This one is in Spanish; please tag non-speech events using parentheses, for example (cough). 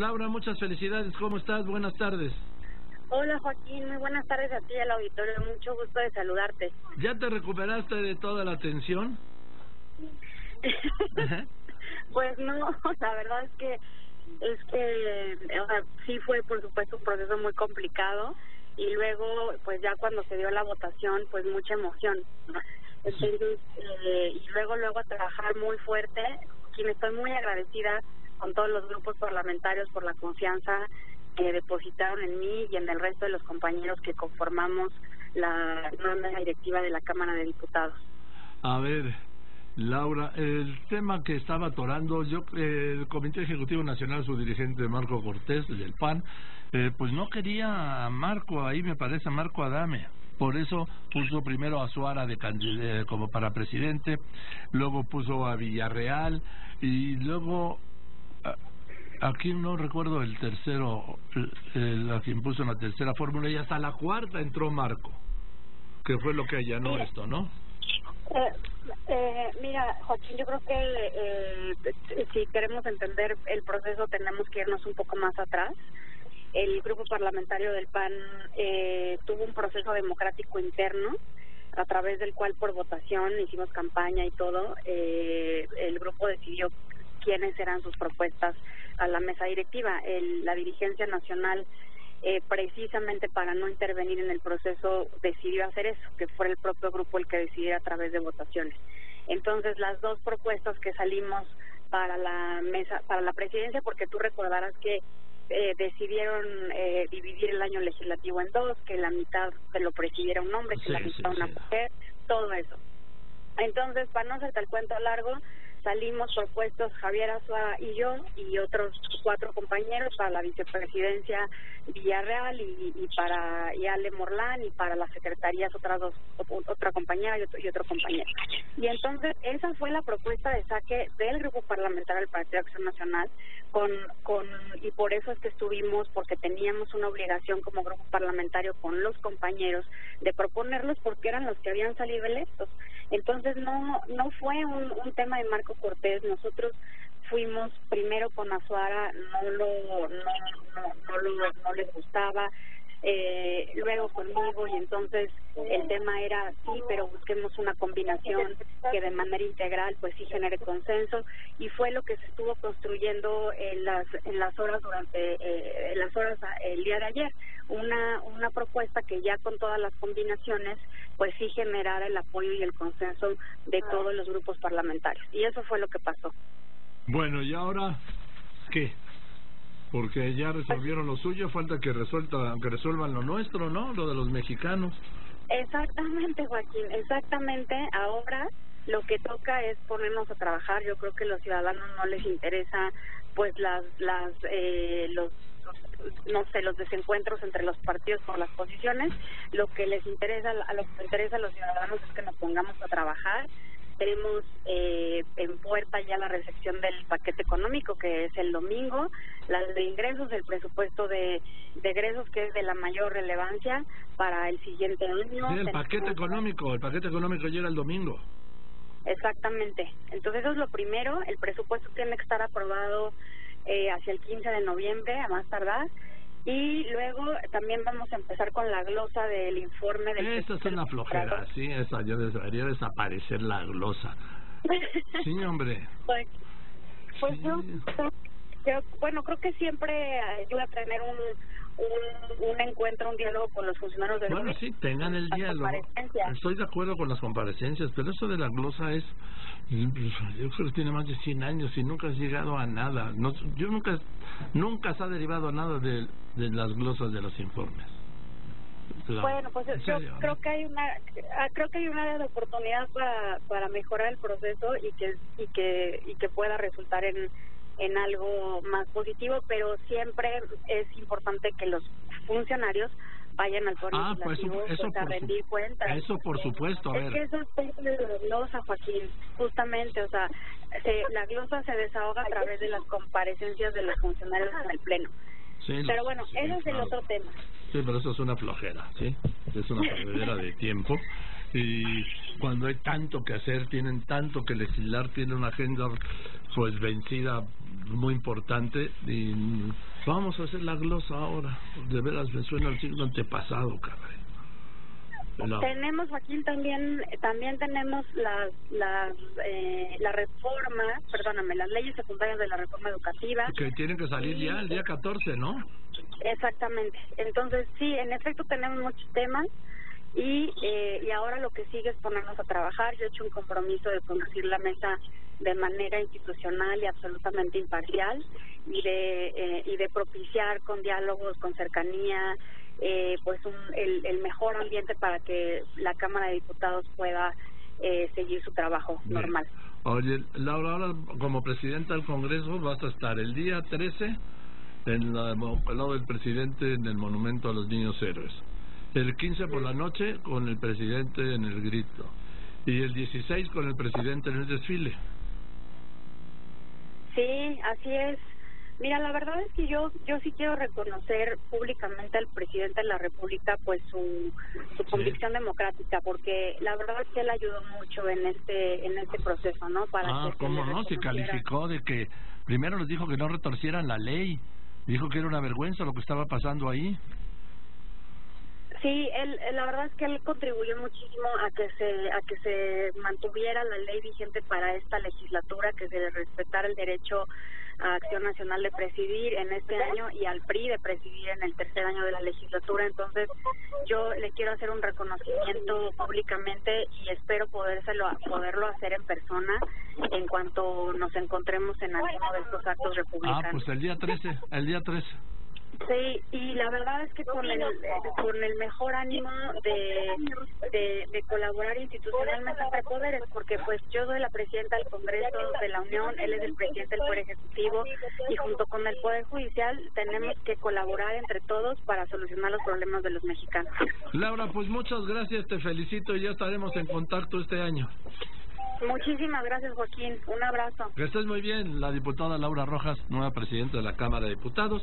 Laura, muchas felicidades. ¿Cómo estás? Buenas tardes. Hola Joaquín, muy buenas tardes a ti y al auditorio. Mucho gusto de saludarte. ¿Ya te recuperaste de toda la tensión? (laughs) pues no, (laughs) la verdad es que es que o sea, sí fue por supuesto un proceso muy complicado y luego pues ya cuando se dio la votación pues mucha emoción. Entonces, eh, y luego luego a trabajar muy fuerte, quien estoy muy agradecida con todos los grupos parlamentarios por la confianza que depositaron en mí y en el resto de los compañeros que conformamos la nueva directiva de la Cámara de Diputados. A ver, Laura, el tema que estaba atorando, yo, el Comité Ejecutivo Nacional, su dirigente Marco Cortés, del PAN, eh, pues no quería a Marco, ahí me parece a Marco Adame. Por eso puso primero a Suara de, de como para presidente, luego puso a Villarreal y luego Aquí no recuerdo el tercero, el, a quien puso en la tercera fórmula y hasta la cuarta entró Marco, que fue lo que allanó esto, ¿no? Eh, eh, mira, Joaquín, yo creo que eh, si queremos entender el proceso tenemos que irnos un poco más atrás. El grupo parlamentario del PAN eh, tuvo un proceso democrático interno a través del cual por votación hicimos campaña y todo, eh, el grupo decidió quiénes eran sus propuestas a la mesa directiva. El, la dirigencia nacional, eh, precisamente para no intervenir en el proceso, decidió hacer eso, que fuera el propio grupo el que decidiera a través de votaciones. Entonces, las dos propuestas que salimos para la mesa, para la presidencia, porque tú recordarás que eh, decidieron eh, dividir el año legislativo en dos, que la mitad se lo presidiera un hombre, que la mitad una mujer, todo eso. Entonces, para no hacer el cuento largo, salimos propuestos Javier Azua y yo y otros cuatro compañeros para la vicepresidencia Villarreal y, para y Ale Morlán y para las secretarías otras dos otra compañera y otro, y otro compañero. Y entonces esa fue la propuesta de saque del grupo parlamentario del Partido Acción Nacional con con y por eso es que estuvimos porque teníamos una obligación como grupo parlamentario con los compañeros de proponerlos porque eran los que habían salido electos. Entonces no no fue un, un tema de marco Cortés, nosotros fuimos primero con Azuara, no lo, no, no, no, lo, no les gustaba, eh, luego conmigo y entonces el tema era sí, pero busquemos una combinación que de manera integral pues sí genere consenso y fue lo que se estuvo construyendo en las en las horas durante eh, en las horas el día de ayer una una propuesta que ya con todas las combinaciones pues sí generara el apoyo y el consenso de todos los grupos parlamentarios y eso fue lo que pasó. Bueno, y ahora qué? Porque ya resolvieron lo suyo, falta que resuelta, que resuelvan lo nuestro, ¿no? Lo de los mexicanos. Exactamente, Joaquín, exactamente. Ahora lo que toca es ponernos a trabajar. Yo creo que a los ciudadanos no les interesa, pues las, las, eh, los no sé, los desencuentros entre los partidos por las posiciones. Lo que les interesa, a lo que les interesa a los ciudadanos es que nos pongamos a trabajar, tenemos eh, en puerta ya la recepción del paquete económico, que es el domingo, la de ingresos, el presupuesto de, de egresos, que es de la mayor relevancia para el siguiente año. Sí, el paquete económico, el paquete económico llega el domingo. Exactamente. Entonces, eso es lo primero. El presupuesto tiene que estar aprobado eh, hacia el 15 de noviembre, a más tardar. Y luego también vamos a empezar con la glosa del informe del... Esa es una flojera, sí, esa ya debería desaparecer la glosa. (laughs) Sí, hombre. Pues, pues yo, bueno, creo que siempre ayuda a tener un, un, un encuentro, un diálogo con los funcionarios del Bueno, sí, tengan el diálogo. Estoy de acuerdo con las comparecencias, pero eso de la glosa es, yo creo que tiene más de 100 años y nunca has llegado a nada. No, yo nunca, nunca se ha derivado a nada de, de las glosas de los informes. bueno, pues yo creo que hay una ah, creo que hay una área de oportunidad para para mejorar el proceso y que y que y que pueda resultar en en algo más positivo, pero siempre es importante que los funcionarios vayan al foro ah, pues eso, eso pues, a rendir cuentas. Eso por supuesto, a es ver. que eso es parte de la glosa, Joaquín, justamente, o sea, se, la glosa se desahoga a través de las comparecencias de los funcionarios en el Pleno. Sí, pero bueno, sí, ese es el claro. otro tema. Sí, pero eso es una flojera, ¿sí? Es una (laughs) perdedera de tiempo. Y cuando hay tanto que hacer, tienen tanto que legislar, tienen una agenda pues vencida muy importante y vamos a hacer la glosa ahora. De veras me suena el siglo antepasado, caray. Tenemos, Joaquín, también también tenemos las, las eh, la reforma, perdóname, las leyes secundarias de la reforma educativa. Que tienen que salir ya el día 14, ¿no? Exactamente. Entonces, sí, en efecto tenemos muchos temas y, eh, y ahora lo que sigue es ponernos a trabajar. Yo he hecho un compromiso de conducir la mesa de manera institucional y absolutamente imparcial y de, eh, y de propiciar con diálogos, con cercanía, eh, pues un, el, el mejor ambiente para que la Cámara de Diputados pueda eh, seguir su trabajo normal. Oye, Laura, ahora como presidenta del Congreso vas a estar el día 13 en la, al lado del presidente en el Monumento a los Niños Héroes. El 15 por la noche con el presidente en el grito. Y el 16 con el presidente en el desfile. Sí, así es. Mira, la verdad es que yo yo sí quiero reconocer públicamente al presidente de la República pues su, su convicción democrática porque la verdad es que él ayudó mucho en este en este proceso, ¿no? Para ah, ¿cómo no? Se calificó de que primero les dijo que no retorcieran la ley, dijo que era una vergüenza lo que estaba pasando ahí. Sí, él, la verdad es que él contribuyó muchísimo a que se a que se mantuviera la ley vigente para esta legislatura, que se respetara el derecho a Acción Nacional de presidir en este año y al PRI de presidir en el tercer año de la legislatura. Entonces, yo le quiero hacer un reconocimiento públicamente y espero podérselo poderlo hacer en persona en cuanto nos encontremos en alguno de estos actos republicanos. Ah, pues el día 13, el día 13. Sí, y la verdad es que con el, con el mejor ánimo de, de, de colaborar institucionalmente entre poderes, porque pues yo soy la presidenta del Congreso de la Unión, él es el presidente del Poder Ejecutivo y junto con el Poder Judicial tenemos que colaborar entre todos para solucionar los problemas de los mexicanos. Laura, pues muchas gracias, te felicito y ya estaremos en contacto este año. Muchísimas gracias, Joaquín. Un abrazo. Que estés muy bien, la diputada Laura Rojas, nueva presidenta de la Cámara de Diputados.